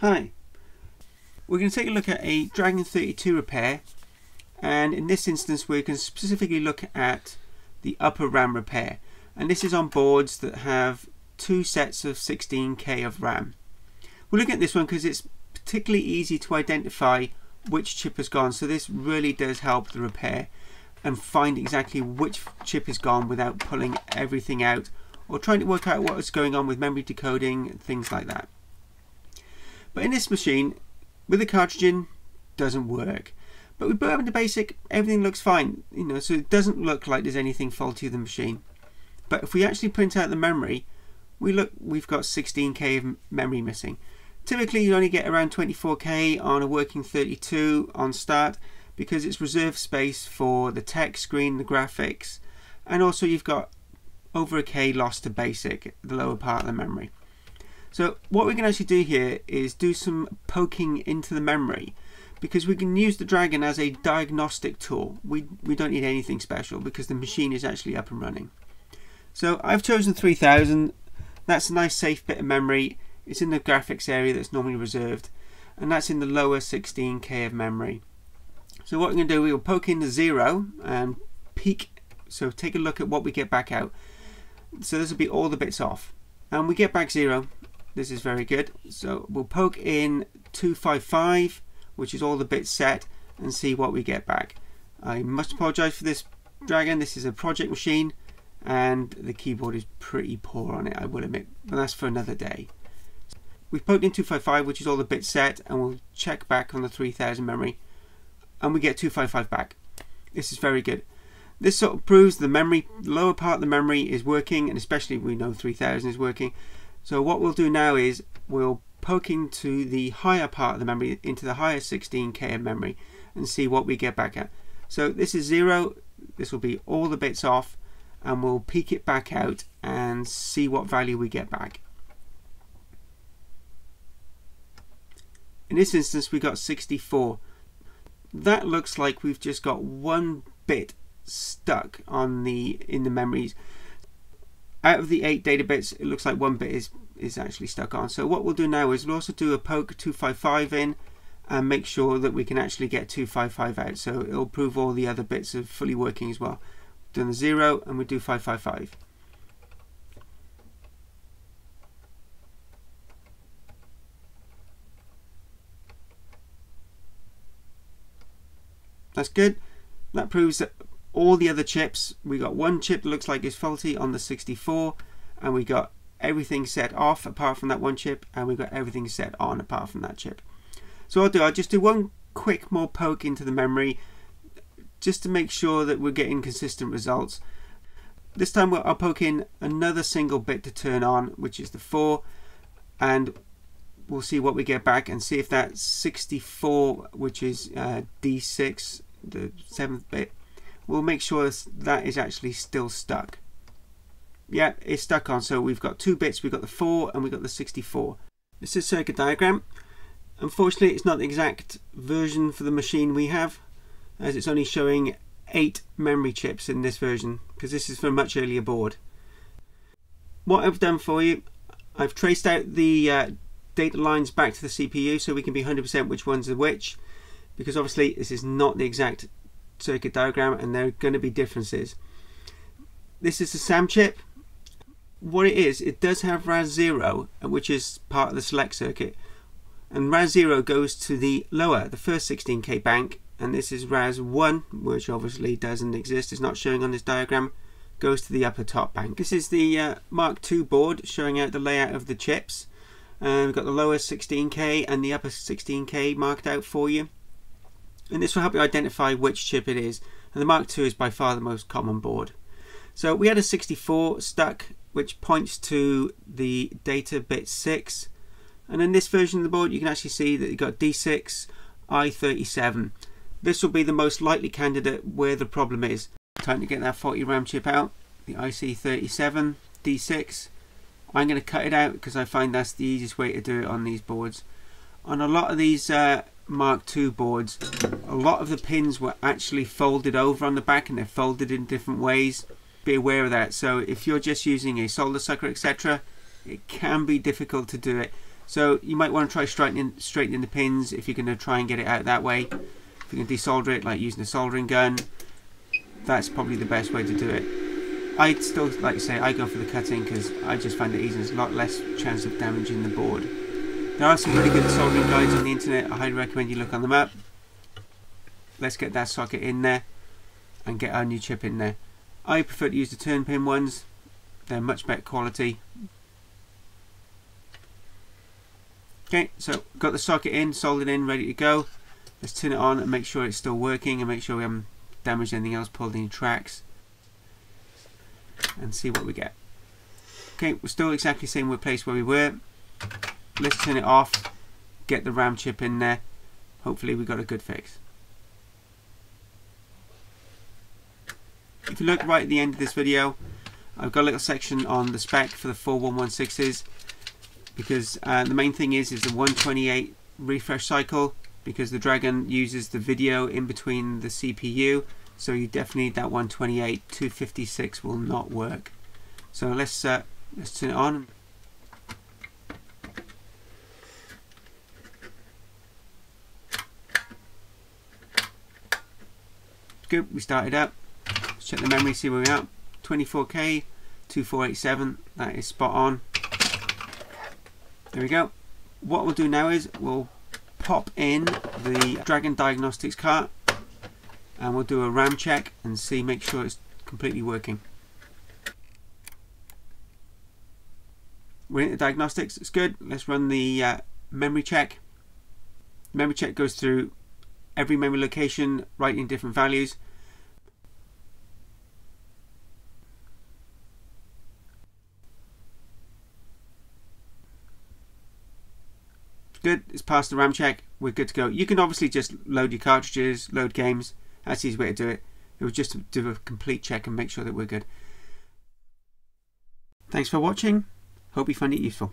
Hi, we're going to take a look at a Dragon 32 repair and in this instance we can specifically look at the upper RAM repair and this is on boards that have two sets of 16k of RAM. We're looking at this one because it's particularly easy to identify which chip has gone so this really does help the repair and find exactly which chip is gone without pulling everything out or trying to work out what is going on with memory decoding and things like that. But in this machine, with the cartridge in, doesn't work. But we put up into basic, everything looks fine, you know, so it doesn't look like there's anything faulty with the machine. But if we actually print out the memory, we look, we've got 16k of memory missing. Typically you only get around 24k on a working 32 on start because it's reserved space for the text screen, the graphics, and also you've got over a K lost to basic, the lower part of the memory. So what we can actually do here is do some poking into the memory because we can use the Dragon as a diagnostic tool. We, we don't need anything special because the machine is actually up and running. So I've chosen 3000. That's a nice safe bit of memory. It's in the graphics area that's normally reserved and that's in the lower 16k of memory. So what we're going to do, we'll poke in the zero and peek. So take a look at what we get back out. So this will be all the bits off. And we get back zero. This is very good. So we'll poke in 255, which is all the bits set, and see what we get back. I must apologize for this Dragon. This is a project machine, and the keyboard is pretty poor on it, I will admit. But that's for another day. We've poked in 255, which is all the bits set, and we'll check back on the 3000 memory, and we get 255 back. This is very good. This sort of proves the memory, lower part of the memory is working, and especially we know 3000 is working. So what we'll do now is we'll poke into the higher part of the memory, into the higher 16k of memory, and see what we get back at. So this is zero, this will be all the bits off, and we'll peek it back out and see what value we get back. In this instance, we got 64. That looks like we've just got one bit stuck on the in the memories. Out of the eight data bits, it looks like one bit is is actually stuck on. So what we'll do now is we'll also do a poke 255 in and make sure that we can actually get 255 out. So it'll prove all the other bits are fully working as well. Done the zero and we do 555. That's good. That proves that all the other chips, we got one chip that looks like it's faulty on the 64 and we got everything set off apart from that one chip and we got everything set on apart from that chip. So I'll do, I'll just do one quick more poke into the memory just to make sure that we're getting consistent results. This time I'll poke in another single bit to turn on, which is the 4, and we'll see what we get back and see if that 64, which is uh, D6, the 7th bit, we'll make sure that is actually still stuck. Yeah, it's stuck on. So we've got two bits. We've got the 4 and we've got the 64. This is a circuit diagram. Unfortunately, it's not the exact version for the machine we have, as it's only showing 8 memory chips in this version, because this is for a much earlier board. What I've done for you, I've traced out the uh, data lines back to the CPU so we can be 100% which ones are which, because obviously this is not the exact circuit diagram and there are going to be differences. This is the SAM chip. What it is, it does have RAS0, which is part of the select circuit. And RAS0 goes to the lower, the first 16K bank, and this is RAS1, which obviously doesn't exist, it's not showing on this diagram, goes to the upper top bank. This is the uh, Mark II board showing out the layout of the chips. Uh, we've got the lower 16K and the upper 16K marked out for you and this will help you identify which chip it is and the Mark II is by far the most common board. So we had a 64 stuck which points to the data bit 6 and in this version of the board you can actually see that you've got D6, I37. This will be the most likely candidate where the problem is. Time to get that 40 RAM chip out, the IC37 D6. I'm going to cut it out because I find that's the easiest way to do it on these boards. On a lot of these uh, Mark II boards, a lot of the pins were actually folded over on the back and they're folded in different ways. Be aware of that. So if you're just using a solder sucker, etc., it can be difficult to do it. So you might want to try straightening, straightening the pins if you're going to try and get it out that way. If you can desolder it like using a soldering gun, that's probably the best way to do it. I'd still like to say I go for the cutting because I just find it easier. There's a lot less chance of damaging the board. There are some really good soldering guides on the internet. I highly recommend you look on the map. Let's get that socket in there and get our new chip in there. I prefer to use the turn pin ones. They're much better quality Okay, so got the socket in, soldered in, ready to go. Let's turn it on and make sure it's still working and make sure we haven't damaged anything else, pulled any tracks. And see what we get. Okay, we're still exactly the same place where we were. Let's turn it off, get the RAM chip in there. Hopefully we got a good fix. If you look right at the end of this video, I've got a little section on the spec for the 4116s because uh, the main thing is is the 128 refresh cycle because the Dragon uses the video in between the CPU so you definitely need that 128 256 will not work. So let's uh, let's turn it on good we started up let's check the memory see where we're at 24k 2487 that is spot on there we go. What we'll do now is we'll pop in the Dragon Diagnostics cart and we'll do a RAM check and see, make sure it's completely working. We're into diagnostics, it's good. Let's run the uh, memory check. Memory check goes through every memory location, writing different values. Good, it's passed the RAM check. We're good to go. You can obviously just load your cartridges, load games. That's the easy way to do it. It was just to do a complete check and make sure that we're good. Thanks for watching. Hope you find it useful.